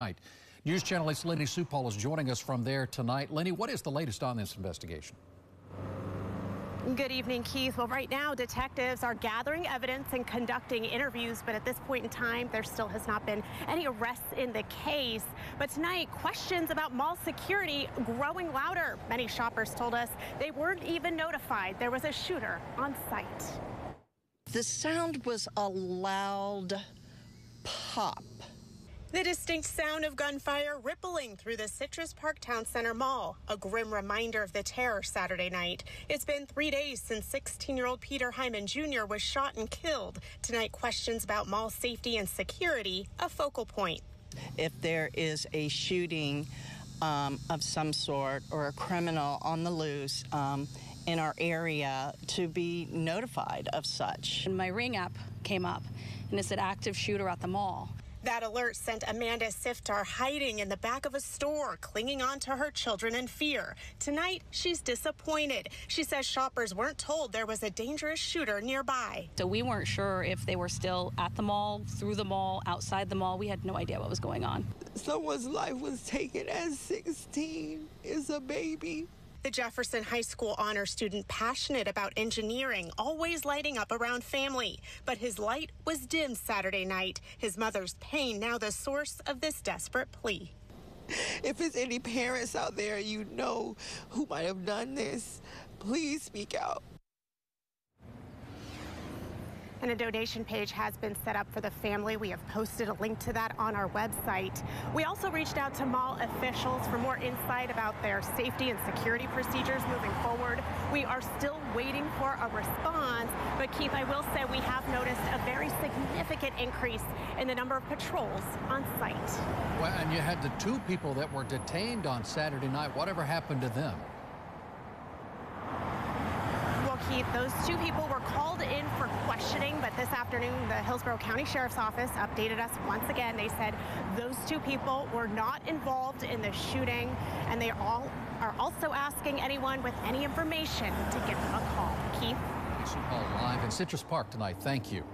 Right. News Channel 8's Lenny Supal is joining us from there tonight. Lenny, what is the latest on this investigation? Good evening, Keith. Well, right now, detectives are gathering evidence and conducting interviews, but at this point in time, there still has not been any arrests in the case. But tonight, questions about mall security growing louder. Many shoppers told us they weren't even notified there was a shooter on site. The sound was a loud pop. The distinct sound of gunfire rippling through the Citrus Park Town Center Mall, a grim reminder of the terror Saturday night. It's been three days since 16 year old Peter Hyman Jr. was shot and killed. Tonight, questions about mall safety and security, a focal point. If there is a shooting um, of some sort or a criminal on the loose, um, in our area to be notified of such. And my ring app came up and it said active shooter at the mall. That alert sent Amanda Siftar hiding in the back of a store, clinging on to her children in fear. Tonight, she's disappointed. She says shoppers weren't told there was a dangerous shooter nearby. So we weren't sure if they were still at the mall, through the mall, outside the mall. We had no idea what was going on. Someone's life was taken at 16 is a baby. The Jefferson High School honor student passionate about engineering, always lighting up around family. But his light was dim Saturday night. His mother's pain now the source of this desperate plea. If there's any parents out there you know who might have done this, please speak out. And a donation page has been set up for the family. We have posted a link to that on our website. We also reached out to mall officials for more insight about their safety and security procedures moving forward. We are still waiting for a response, but Keith, I will say we have noticed a very significant increase in the number of patrols on site. Well, and you had the two people that were detained on Saturday night. Whatever happened to them? Well, Keith, those two people were called in for questioning, but this afternoon the Hillsborough County Sheriff's Office updated us once again. They said those two people were not involved in the shooting, and they all are also asking anyone with any information to give them a call. Keith? Paul Live in Citrus Park tonight. Thank you.